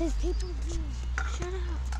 There's people here. Shut up.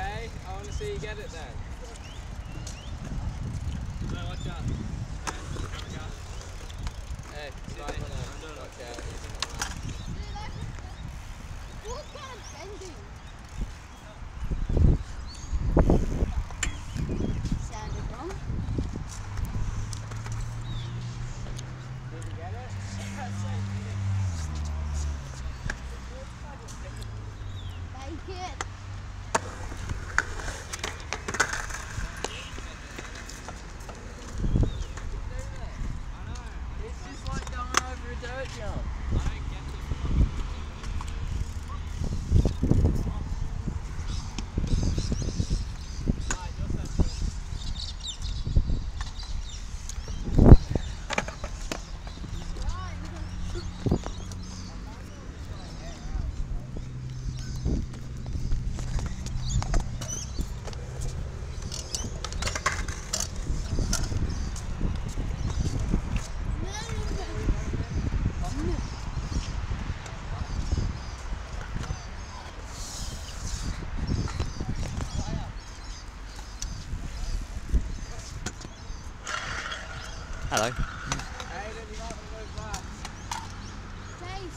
Okay, I want to see you get it then. No, watch out. Um, hey, out. Look at him bending. Sounded wrong. Did you get it? Make it. I know. It's just like going over a dirt jump. hello. Hey,